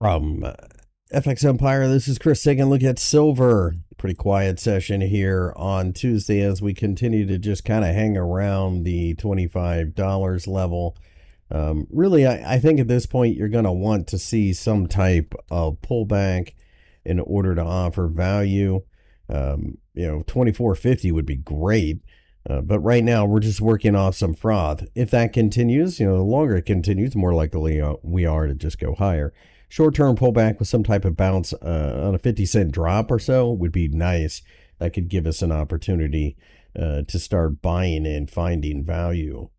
From uh, FX Empire, this is Chris taking a look at silver. Pretty quiet session here on Tuesday as we continue to just kind of hang around the $25 level. Um, really, I, I think at this point you're going to want to see some type of pullback in order to offer value. Um, you know, 2450 would be great. Uh, but right now, we're just working off some froth. If that continues, you know, the longer it continues, the more likely uh, we are to just go higher. Short term pullback with some type of bounce uh, on a 50 cent drop or so would be nice. That could give us an opportunity uh, to start buying and finding value.